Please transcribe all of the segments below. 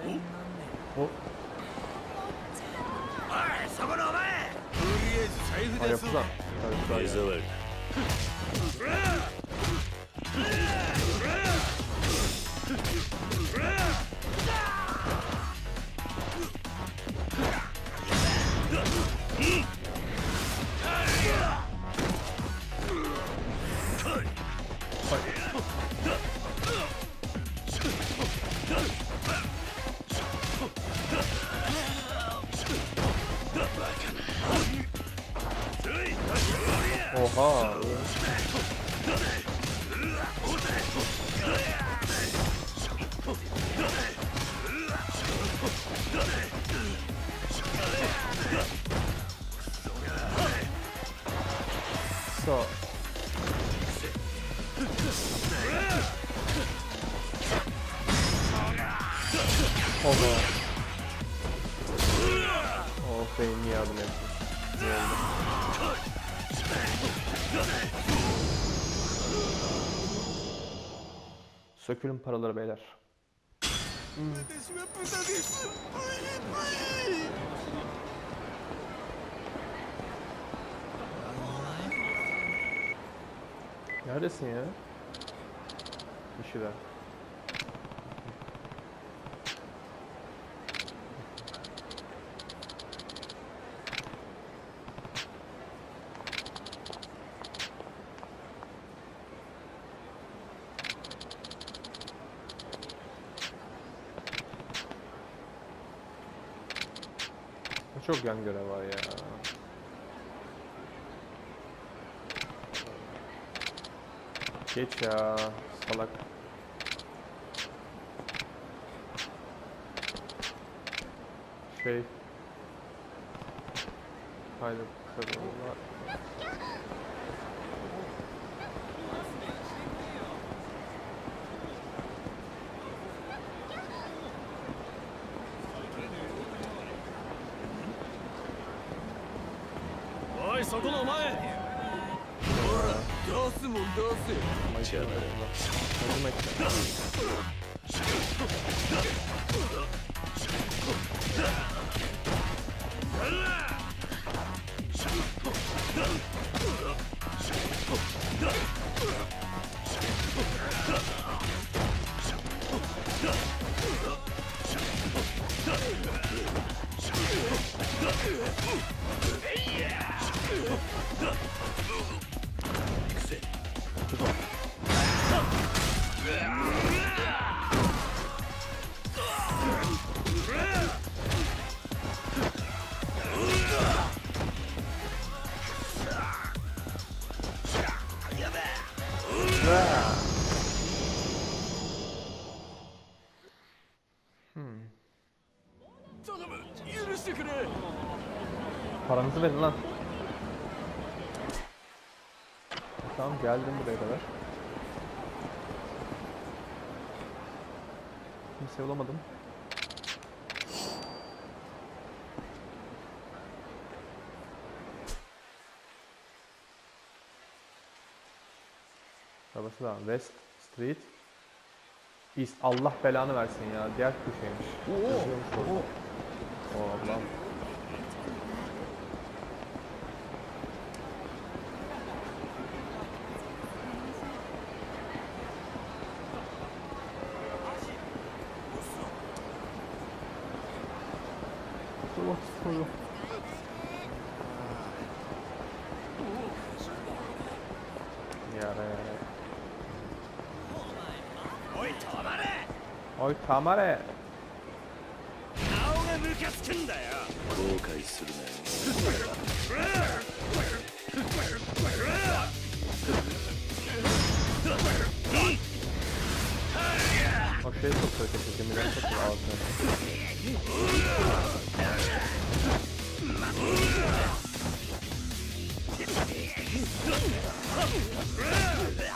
Düz devam edeceğim. Coin locker F1. Tamam. Coin alamadık ki hiç. O. Ha yapılan. Evet, güzel 目 yani. 障り Oha. paraları beyler. Hmm. Neredesin ya? İşi ver. Çok yan görev var ya. Geç ya salak. Şey. Haydi kadınlar. Hmm. Paranızı verin lan. Tamam geldim buraya kadar. Kimse bulamadım. Arabası da West Street East Allah belanı versin ya. Diğer köşeymiş. Yazıyormuş orada. Oo こよやれやれおい止まれおい止まれ顔がムカつくんだよ後悔するなよ Oh shit, looks like this is gonna be a out Run! Run! Run!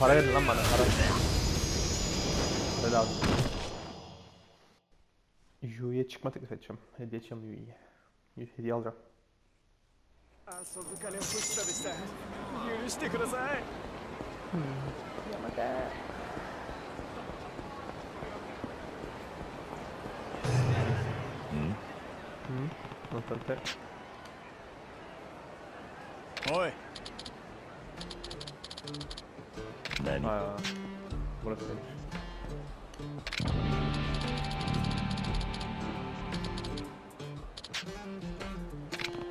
Para verin lan bana para. Böyle lazım. Yui'ye çıkma teklif edeceğim. Hediye edeceğim Yui'ye. Hediye alacağım. Hmm. Yamada. Hmm. Hmm. おい何 Aa, burasıymış.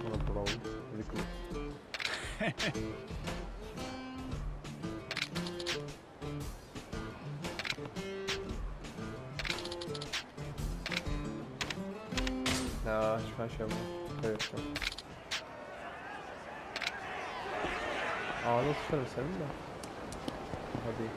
Ona bravo. Ridiculous. Ya şu an şey yapma. Kaybedeceğim. Ağzına sıçarım senin de. Hadi.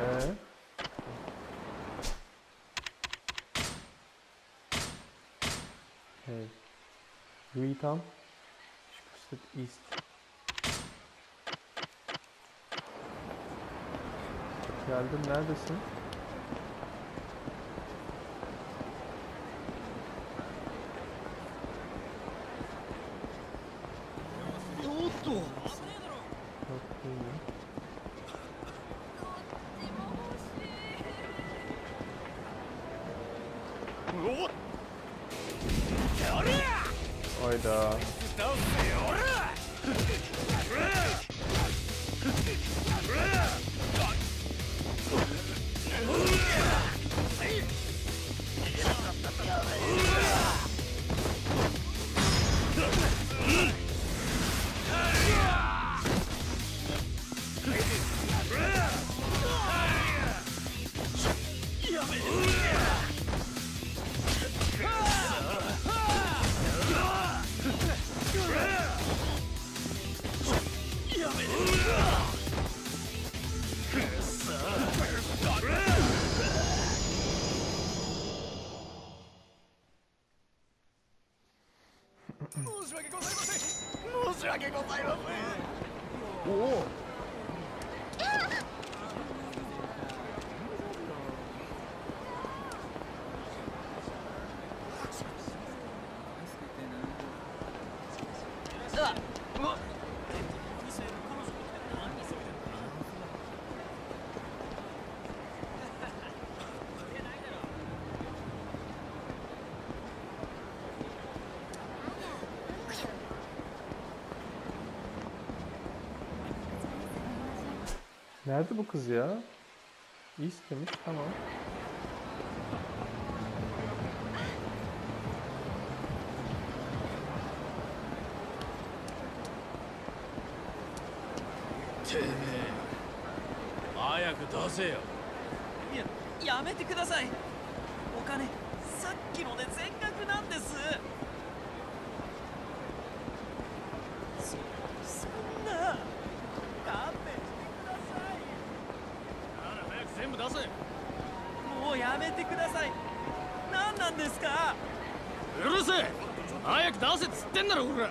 Ee? Hey. Retam. Şükürsüt East. Geldim neredesin? Yok değil. おっ Hayda. Nerede bu kız ya? East demiş tamam. てめえ早く出せよややめてくださいお金さっきので全額なんですそそんな勘弁してくださなら早く全部出せいもうやめてください何なんですかうるせえ。早く出せっつってんだろ俺ら。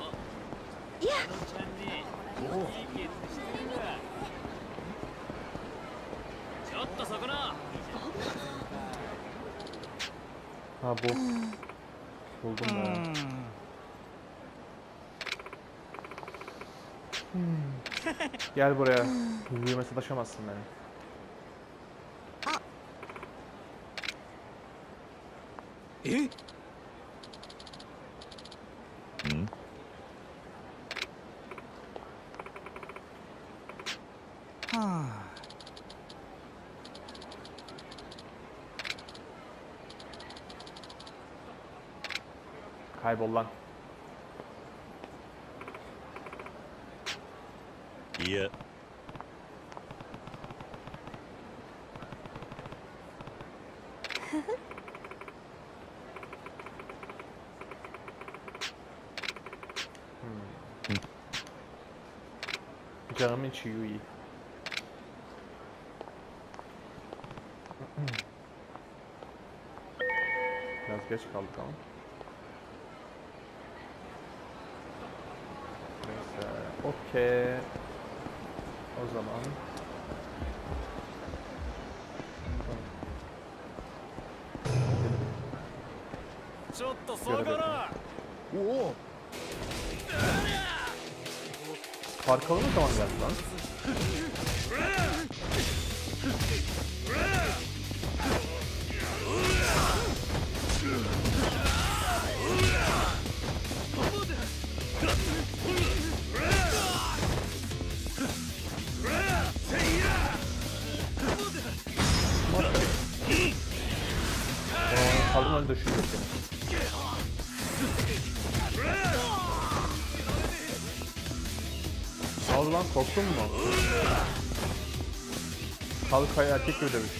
Ha bu. Buldum ben. Hmm. Gel buraya. Yüzüğüme sataşamazsın beni. え İçi Yui. Biraz geç kaldık ama. Neyse, okey. O zaman... ちょ Parkalama zaman geldi lan. Ee, Kalın önünde şu yok oldu lan korktun mu? Kalk ayağı erkek gibi dövüş.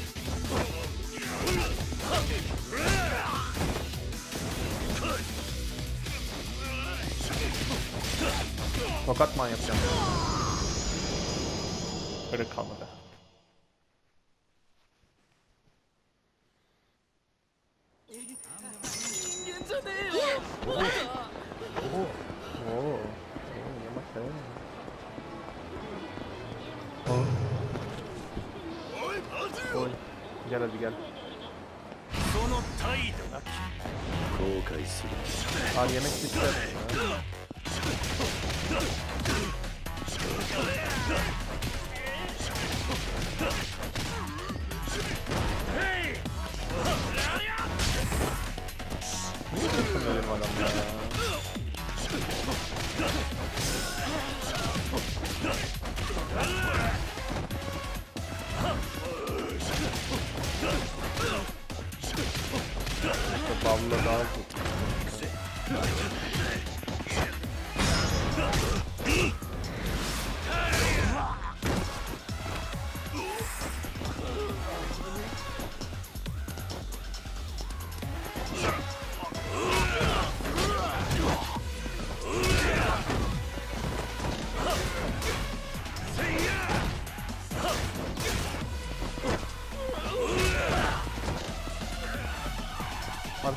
Tokat man yapacağım. Öyle kalmadı. problem about it.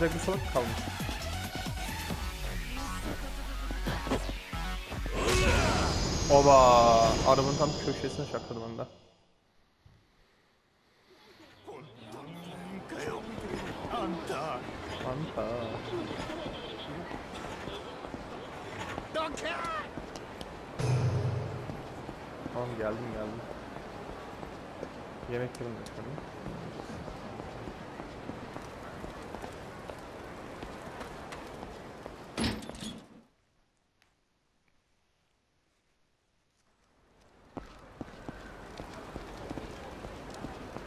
Yapacak bir şey solak kalmış. Oba! Arabanın tam köşesine çaktırdım onu da. Anta. Tamam geldim geldim. Yemek yedim efendim.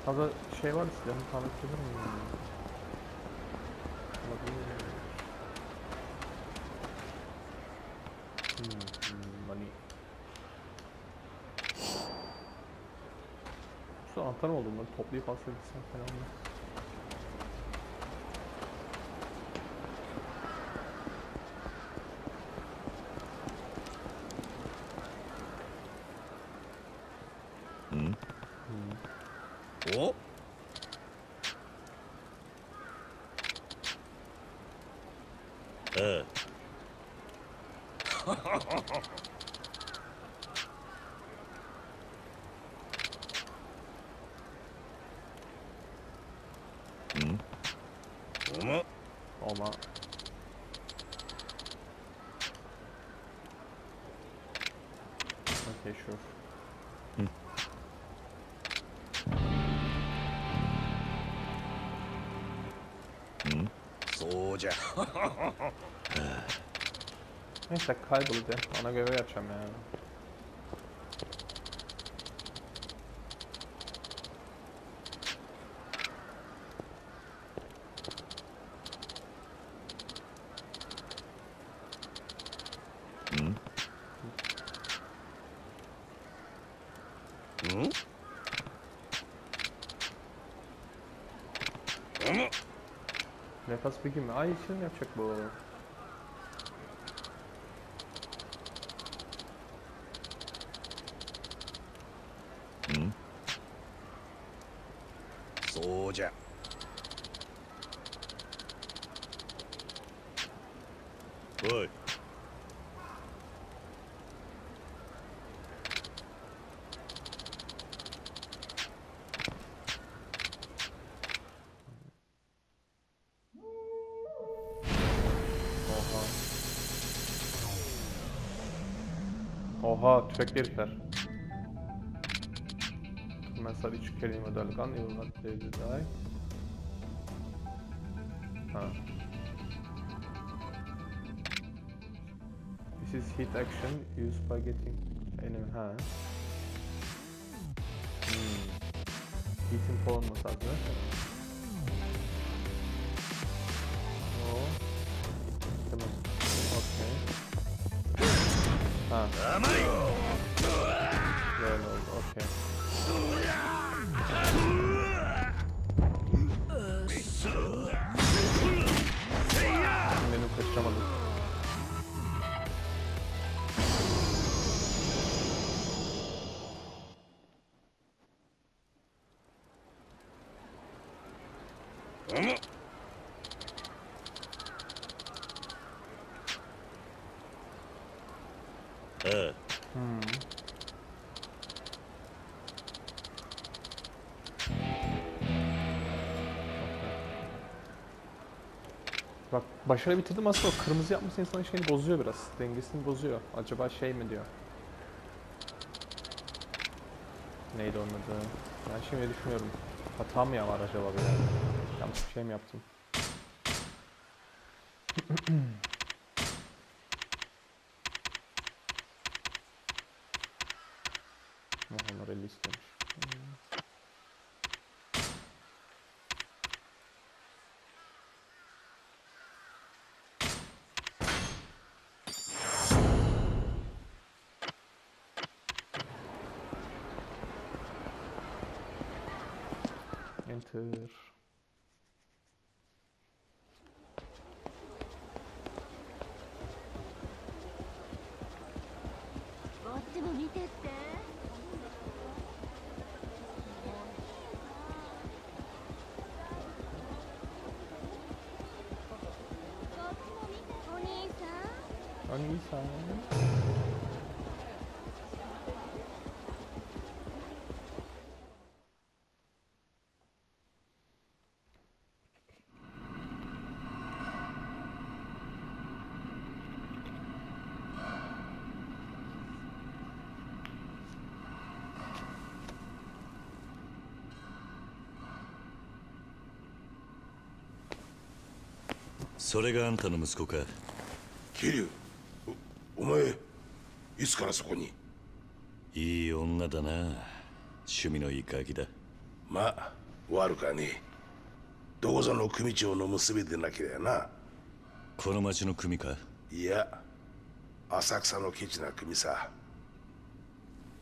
Fazla şey var silahını? Olabilir. Hmm, hmm, money. Şu anahtar mı oldu bunları toplayıp alsa gitsem falan mı? olacak. Neyse kaybolacak. Ona göre yapacağım yani. Bir mi? Ay şimdi yapacak bu. Oha. Tüfekli herifler. Mesela üç kelime dalgan yıllar devri dahi. Ha. This is hit action used by getting enemy ha. Hmm. Hit'in falan masajı. O. Ha. Böyle oldu. Okey. Bak başarı bitirdim aslında o kırmızı yapması insanın şeyini bozuyor biraz. Dengesini bozuyor. Acaba şey mi diyor. Neydi onun adı? Ben şimdi düşünüyorum. Hata mı ya var acaba bir yerde? Yanlış bir şey mi yaptım? Onlar 50 istemiş. Chor. お兄さん。お兄さんそれがあんたの息子か。桐生おお前いつからそこに？いい女だな。趣味のいいガキだ。まあ悪かねえ。どこぞの組長の娘でなけりゃな。この町の組か？いや浅草のケチな組さ。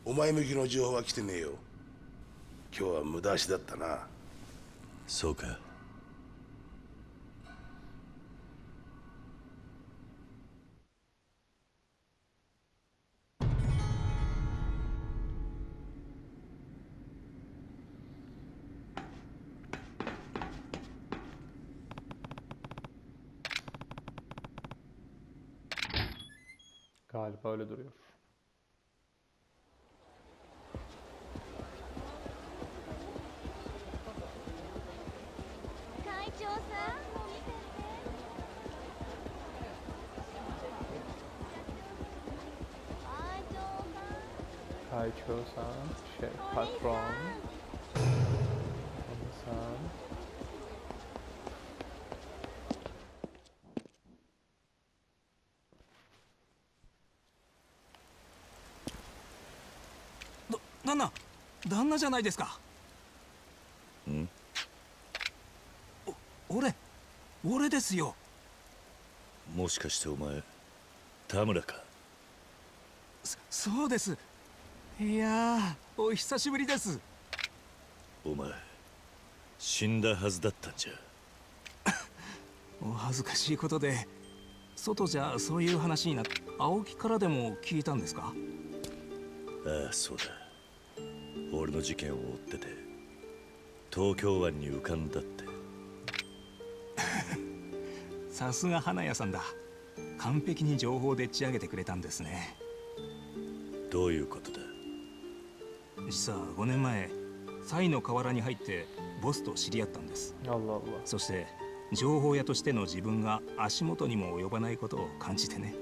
お前向きの情報は来てねえよ。今日は無駄足だったな。そうか「Galiba öyle duruyor. 旦那旦那じゃないですか。ん？お俺俺ですよ。もしかしてお前田村か？そそうです。いやーお久しぶりです。お前死んだはずだったんじゃ。お恥ずかしいことで外じゃそういう話になって青木からでも聞いたんですか？ああそうだ俺の事件を追ってて東京湾に浮かんだって。さすが花屋さんだ。完璧に情報でっち上げてくれたんですね。どういうことだ？実は5年前サイの河原に入ってボスと知り合ったんです.そして情報屋としての自分が足元にも及ばないことを感じてね。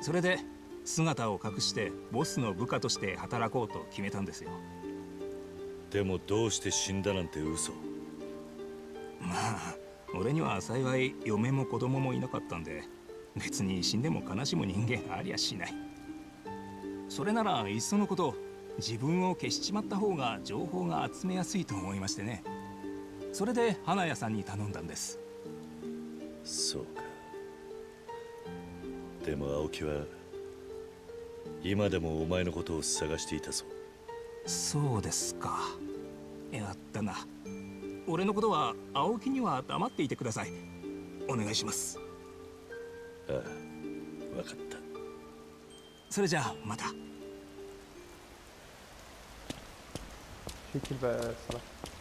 それで姿を隠してボスの部下として働こうと決めたんですよでもどうして死んだなんて嘘。まあ俺には幸い嫁も子供もいなかったんで別に死んでも悲しむ人間ありゃしない。それならいっそのこと自分を消しちまった方が情報が集めやすいと思いましてね。それで花屋さんに頼んだんです。そうか。でも青木は今でもお前のことを探していたぞそうですか。やったな。俺のことは青木には黙っていてください。お願いします。ああ分かった。それじゃあまた。Çekil be salak.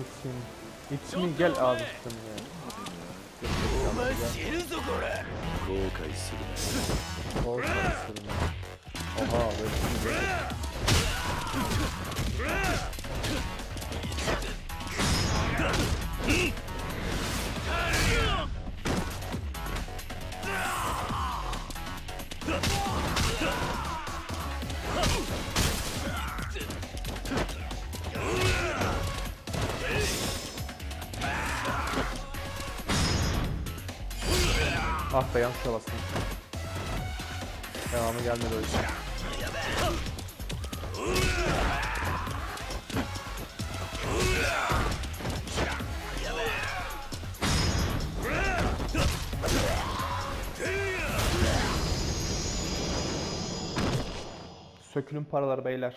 misin? İçimi gel ağzısın ya. Korkma sürme. Oha böyle bir şey. Hmm. Yanlış bastım. Devamı gelmedi o yüzden. Sökülün paraları beyler.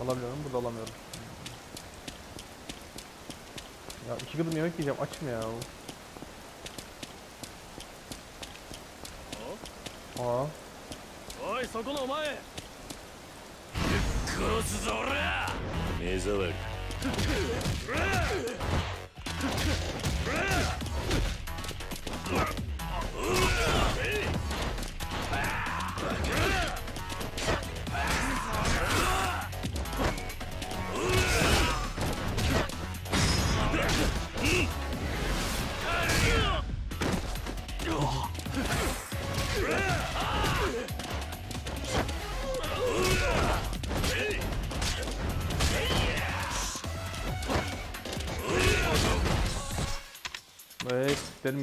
Alamıyorum, burada alamıyorum. Ya iki kadın yemek yiyeceğim açım ya. Aa. Oy, sokun o mae. Kurosu zora. Neyse bak.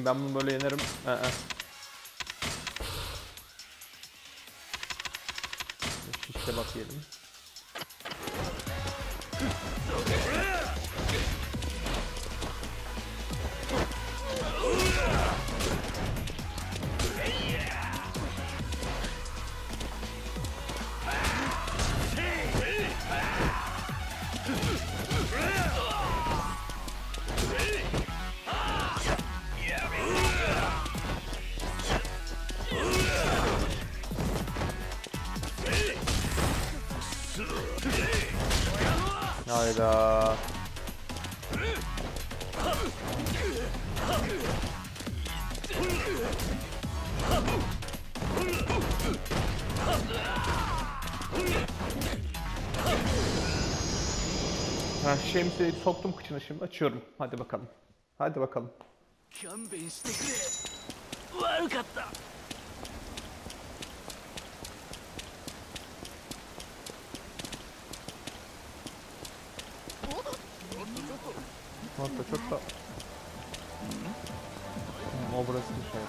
Ben bunu böyle yenerim. Ee, e. Şişte bat yiyelim. Aynen şemsiyeyi soktum kıçına şimdi açıyorum. Hadi bakalım. Hadi bakalım. Hatta çok da... Hmm, o burası bir şey.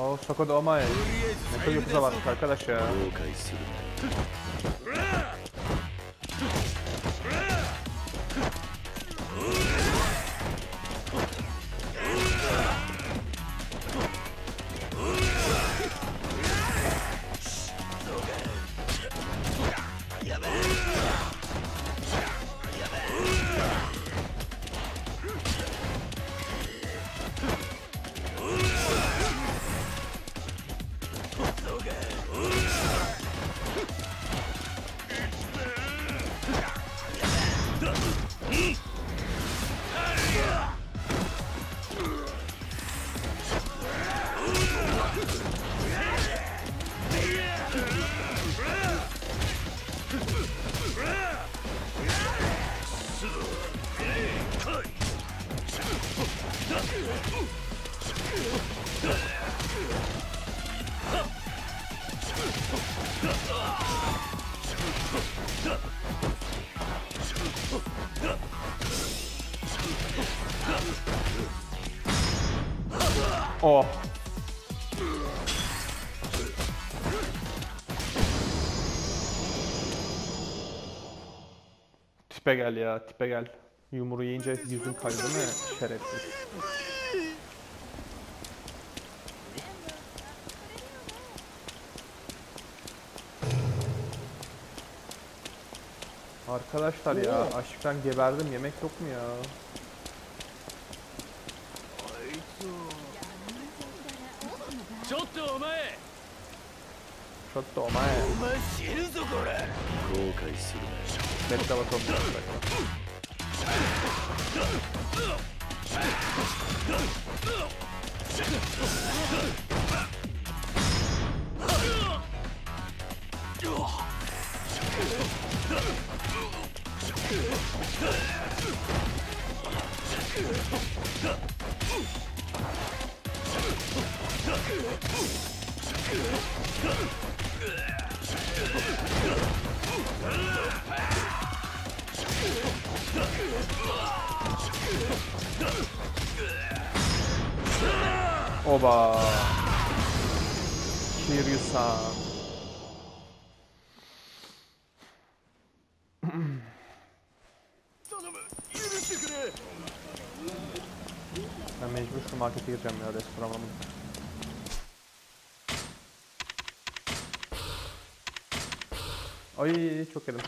Aa, Sokodo Omae. Ne kadar yapıza varmış arkadaş ya. Oh. Tipe gel ya, tipe gel. Yumruğu yiyince yüzün kaydı mi? Şerefsiz. Arkadaşlar ya açlıktan geberdim yemek yok mu ya? Çok da omae. Bekle bakalım. Ugh! Oba. Kiryu-san. Ben mecbur şu markete gireceğim ya restoranımın. Ay çok yedim.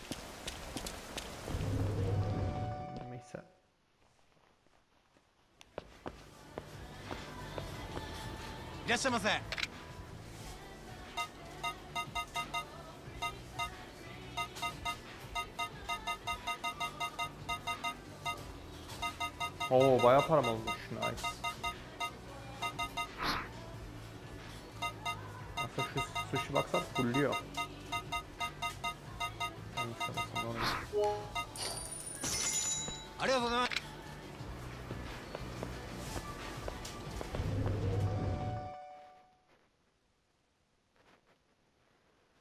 Neyse. Yaşamasa. Oo bayağı param olmuş. Nice. す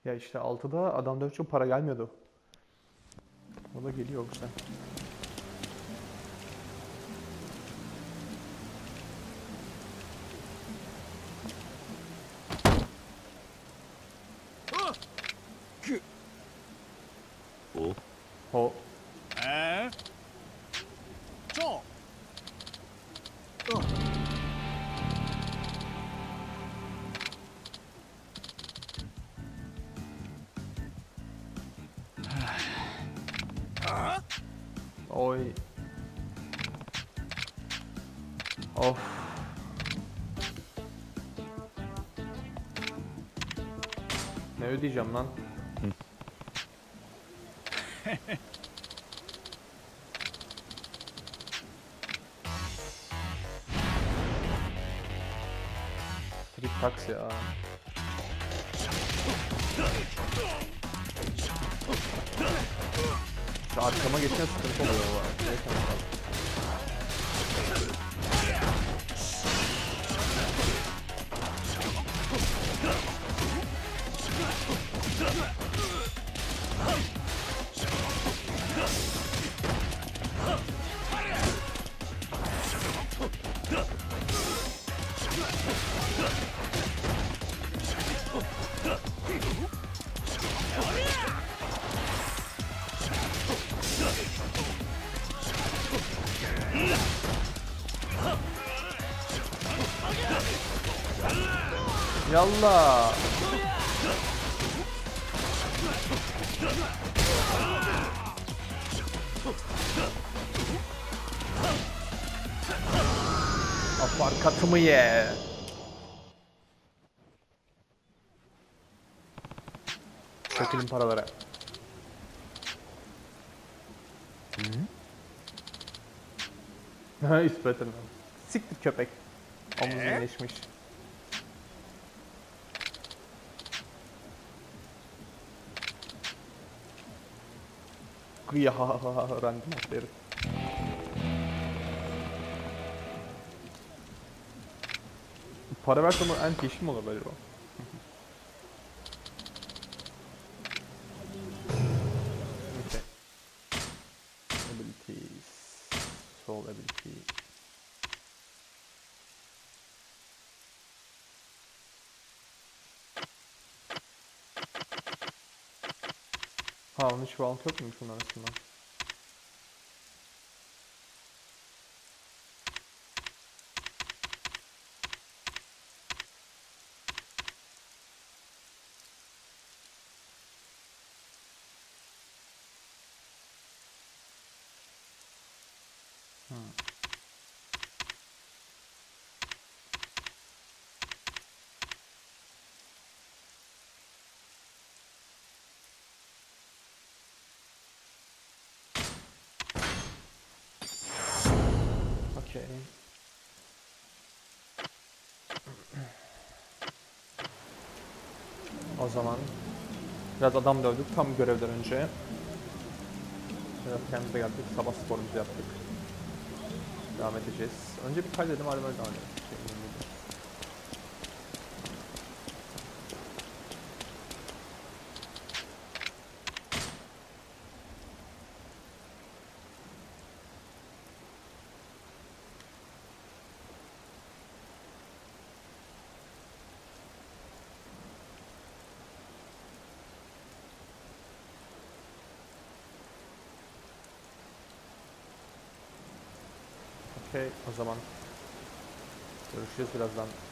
Ya işte 6'da adam dövüşçü para gelmiyordu. O da geliyor güzel. Ne ödeyeceğim lan? Trip tax ya. Şu arkama geçen sıkıntı oluyor. Neyse bakalım. Yallah. Aparkatımı ye. Çökülün paralara. Ha üst betten. Siktir köpek. Omuzun iyileşmiş. Ya random atları. Para versem en peşin mi olur acaba? Round yok muymuş bunun arasında? Hmm. Okey. O zaman biraz adam dövdük tam görevden önce. Biraz kendimize geldik. Sabah sporumuzu yaptık. Devam edeceğiz. Önce bir kaydedelim arada devam edelim. Şey, önemli değil. Okey o zaman görüşürüz birazdan.